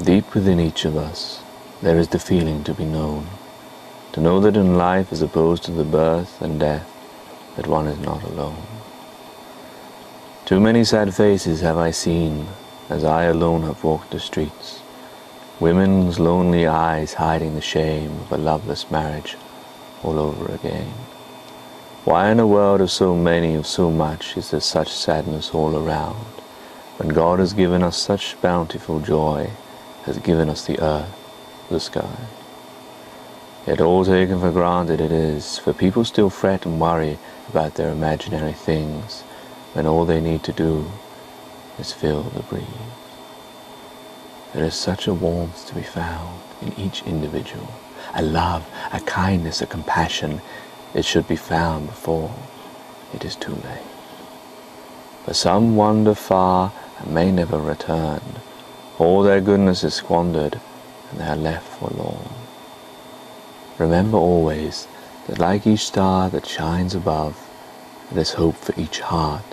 Deep within each of us, there is the feeling to be known, to know that in life, as opposed to the birth and death, that one is not alone. Too many sad faces have I seen as I alone have walked the streets, women's lonely eyes hiding the shame of a loveless marriage all over again. Why in a world of so many, of so much, is there such sadness all around, when God has given us such bountiful joy, has given us the earth, the sky? Yet all taken for granted it is, for people still fret and worry about their imaginary things, when all they need to do is feel the breeze. There is such a warmth to be found in each individual, a love, a kindness, a compassion. It should be found before it is too late. But some wander far and may never return. All their goodness is squandered and they are left forlorn. Remember always that like each star that shines above, there's hope for each heart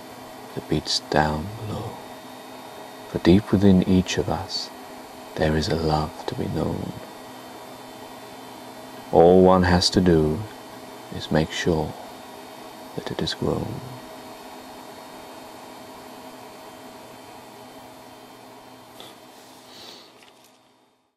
that beats down below. For deep within each of us, there is a love to be known. All one has to do is make sure that it is grown.